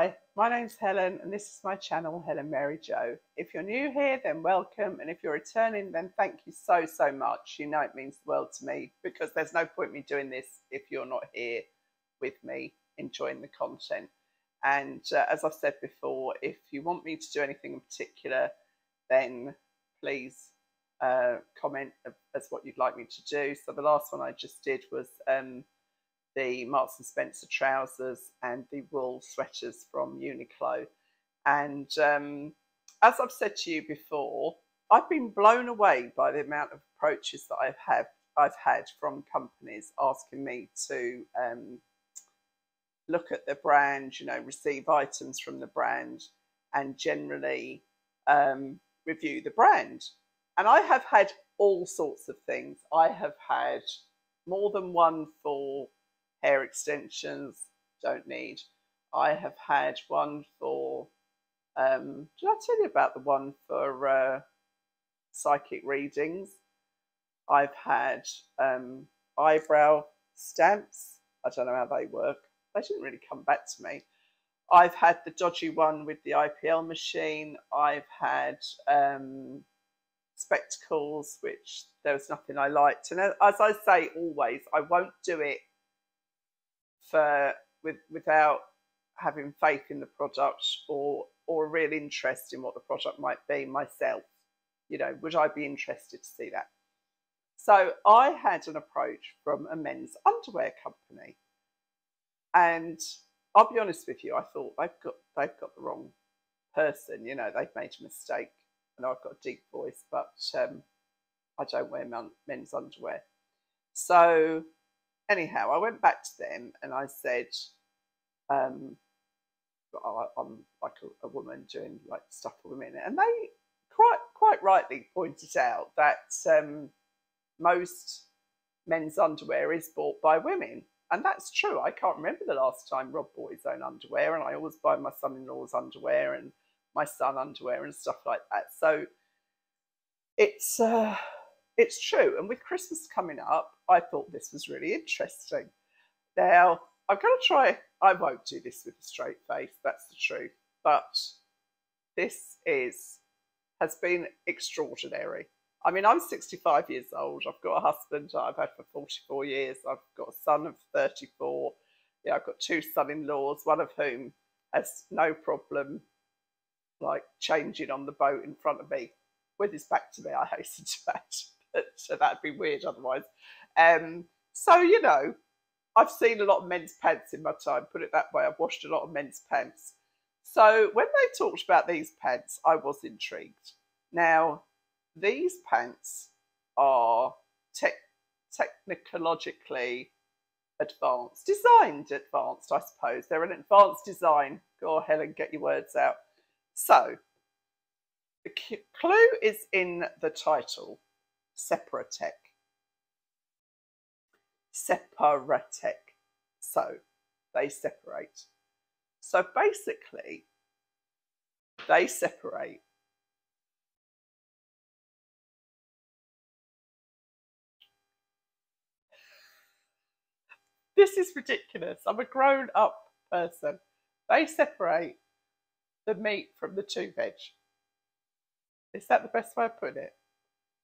Hi, my name's Helen and this is my channel, Helen Mary Jo. If you're new here, then welcome. And if you're returning, then thank you so, so much. You know it means the world to me because there's no point me doing this if you're not here with me enjoying the content. And uh, as I've said before, if you want me to do anything in particular, then please uh, comment as what you'd like me to do. So the last one I just did was um, the Marks and Spencer trousers and the wool sweaters from Uniqlo. And um, as I've said to you before, I've been blown away by the amount of approaches that I've had I've had from companies asking me to um, look at the brand, you know, receive items from the brand, and generally um, review the brand. And I have had all sorts of things. I have had more than one for hair extensions, don't need. I have had one for, um, did I tell you about the one for uh, psychic readings? I've had um, eyebrow stamps. I don't know how they work. They didn't really come back to me. I've had the dodgy one with the IPL machine. I've had um, spectacles, which there was nothing I liked. And as I say always, I won't do it for with without having faith in the product or or a real interest in what the product might be myself. You know, would I be interested to see that? So I had an approach from a men's underwear company, and I'll be honest with you, I thought they've got they've got the wrong person. You know, they've made a mistake. And I've got a deep voice, but um, I don't wear men's underwear. So anyhow, I went back to them and I said, um, I'm like a, a, woman doing like stuff for women, and they quite quite rightly pointed out that um, most men's underwear is bought by women, and that's true. I can't remember the last time Rob bought his own underwear, and I always buy my son-in-law's underwear and my son underwear and stuff like that. So it's uh, it's true. And with Christmas coming up, I thought this was really interesting. Now, I'm going to try, I won't do this with a straight face, that's the truth. But this is, has been extraordinary. I mean, I'm 65 years old. I've got a husband I've had for 44 years. I've got a son of 34. Yeah, I've got two son-in-laws, one of whom has no problem like changing on the boat in front of me with his back to me, I hasten to add. so that'd be weird otherwise. Um, so, you know, I've seen a lot of men's pants in my time, put it that way. I've washed a lot of men's pants. So when they talked about these pants, I was intrigued. Now, these pants are te- technologically advanced, designed advanced, I suppose. They're an advanced design. Go ahead and get your words out. So, the clue is in the title. Separatec. Separatec. So they separate. So basically, they separate this is ridiculous. I'm a grown up person. They separate the meat from the two veg. Is that the best way of putting it?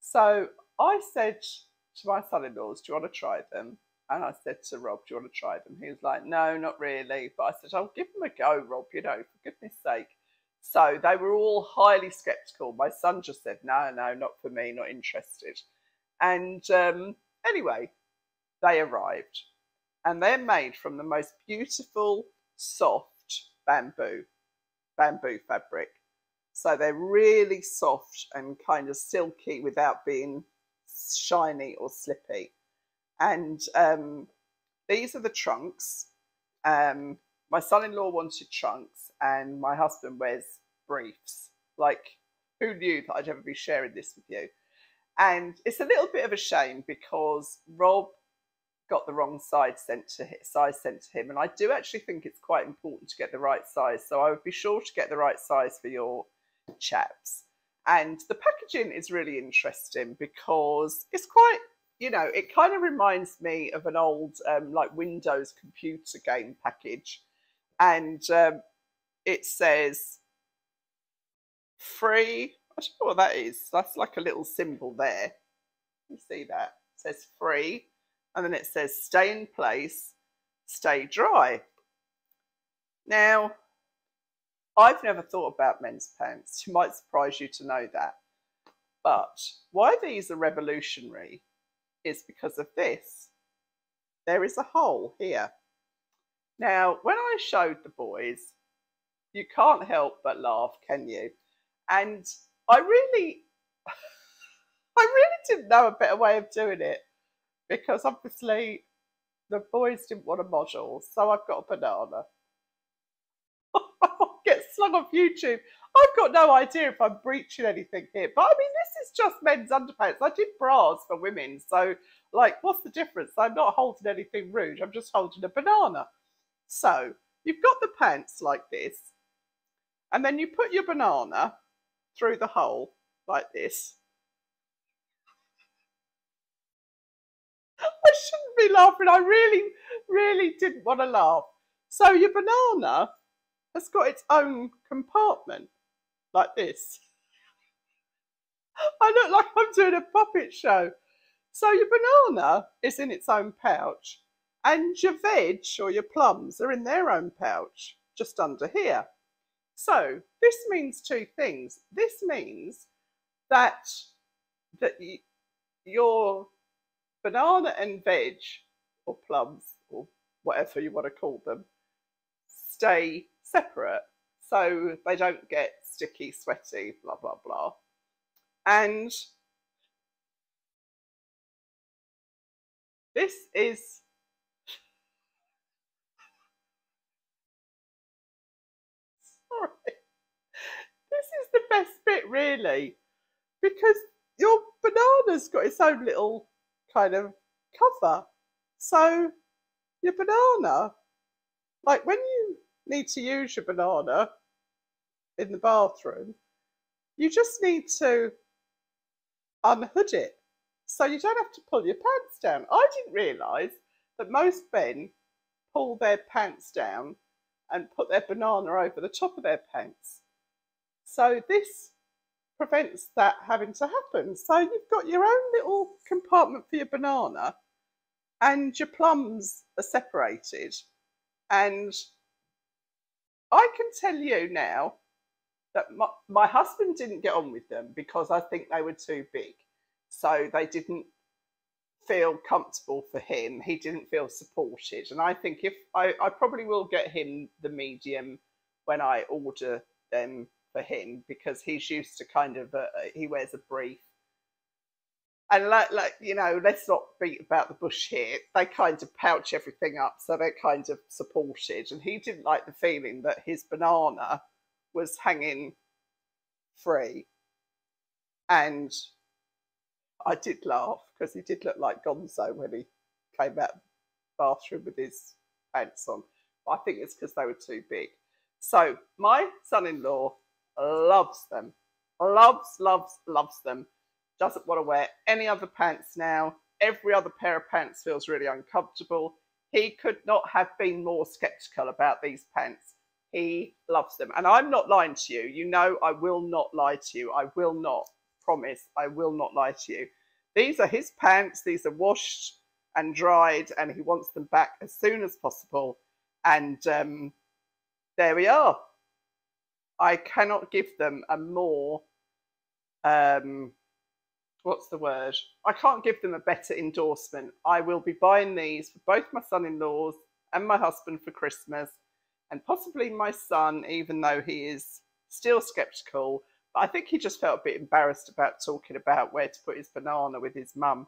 So I said to my son-in-laws, "Do you want to try them?" And I said to Rob, "Do you want to try them?" He was like, "No, not really." But I said, "I'll give them a go, Rob. You know, for goodness sake." So they were all highly skeptical. My son just said, "No, no, not for me, not interested." And um, anyway, they arrived, and they're made from the most beautiful, soft bamboo, bamboo fabric. So they're really soft and kind of silky without being shiny or slippy. And um, these are the trunks. Um, my son-in-law wanted trunks and my husband wears briefs. Like, who knew that I'd ever be sharing this with you? And it's a little bit of a shame because Rob got the wrong size sent to him, size sent to him, and I do actually think it's quite important to get the right size. So I would be sure to get the right size for your chaps. And the packaging is really interesting because it's quite, you know, it kind of reminds me of an old um, like Windows computer game package. And um, it says free. I don't know what that is. That's like a little symbol there. You see that? It says free. And then it says stay in place, stay dry. Now, I've never thought about men's pants. It might surprise you to know that. But why these are revolutionary is because of this. There is a hole here. Now, when I showed the boys, you can't help but laugh, can you? And I really, I really didn't know a better way of doing it because obviously the boys didn't want a module, so I've got a banana. Slung off YouTube. I've got no idea if I'm breaching anything here, but I mean, this is just men's underpants. I did bras for women, so like, what's the difference? I'm not holding anything rude. I'm just holding a banana. So you've got the pants like this, and then you put your banana through the hole like this. I shouldn't be laughing. I really, really didn't want to laugh. So your banana has got its own compartment like this. I look like I'm doing a puppet show. So your banana is in its own pouch and your veg or your plums are in their own pouch just under here. So this means two things. This means that that your banana and veg or plums or whatever you want to call them stay separate so they don't get sticky, sweaty, blah, blah, blah. And this is sorry. This is the best bit really because your banana's got its own little kind of cover. So your banana, like when you need to use your banana in the bathroom, you just need to unhood it. So you don't have to pull your pants down. I didn't realise that most men pull their pants down and put their banana over the top of their pants. So this prevents that having to happen. So you've got your own little compartment for your banana and your plums are separated. And I can tell you now that my, my husband didn't get on with them because I think they were too big. So they didn't feel comfortable for him. He didn't feel supported. And I think if I, I probably will get him the medium when I order them for him because he's used to kind of a, he wears a brief. And like, like you know, let's not beat about the bush here. They kind of pouch everything up, so they're kind of supported. And he didn't like the feeling that his banana was hanging free. And I did laugh because he did look like Gonzo when he came out of the bathroom with his pants on. But I think it's because they were too big. So my son-in-law loves them. Loves, loves, loves them. Doesn't want to wear any other pants now. Every other pair of pants feels really uncomfortable. He could not have been more skeptical about these pants. He loves them. And I'm not lying to you. You know, I will not lie to you. I will not promise. I will not lie to you. These are his pants. These are washed and dried, and he wants them back as soon as possible. And um, there we are. I cannot give them a more, um, what's the word? I can't give them a better endorsement. I will be buying these for both my son in laws and my husband for Christmas and possibly my son, even though he is still skeptical. But I think he just felt a bit embarrassed about talking about where to put his banana with his mum.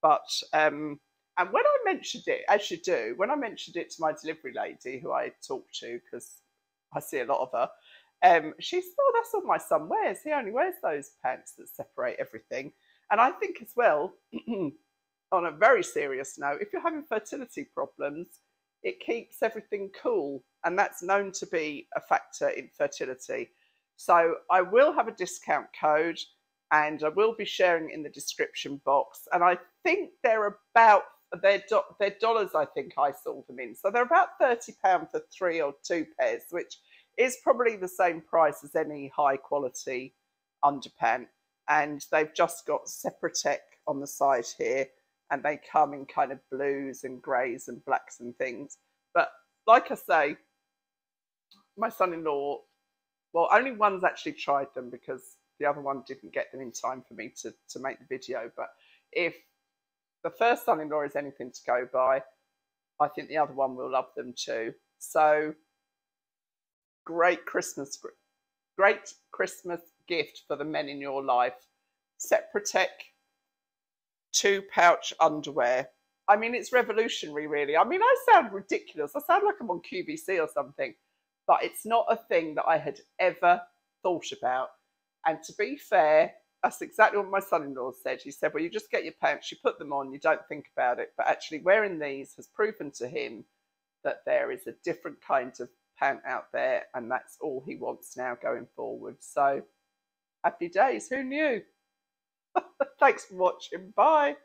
But um, and when I mentioned it, as you do, when I mentioned it to my delivery lady, who I talk to because I see a lot of her, um, she said, "Oh, that's all my son wears. He only wears those pants that separate everything." And I think as well, on a very serious note, if you're having fertility problems, it keeps everything cool, and that's known to be a factor in fertility. So I will have a discount code and I will be sharing in the description box. And I think they're about their do, dollars. I think I saw them in, so they're about thirty pound for three or two pairs, which is probably the same price as any high quality underpant. And they've just got Separatec on the side here. And they come in kind of blues and greys and blacks and things. But like I say, my son in law, well, only one's actually tried them because the other one didn't get them in time for me to, to make the video. But if the first son in law is anything to go by, I think the other one will love them too. So great Christmas, great Christmas gift for the men in your life. Separatec two pouch underwear. I mean, it's revolutionary, really. I mean, I sound ridiculous. I sound like I'm on QVC or something, but it's not a thing that I had ever thought about. And to be fair, that's exactly what my son-in-law said. He said, "Well, you just get your pants, you put them on, you don't think about it." But actually, wearing these has proven to him that there is a different kind of pant out there, and that's all he wants now going forward. So, happy days. Who knew? Thanks for watching. Bye.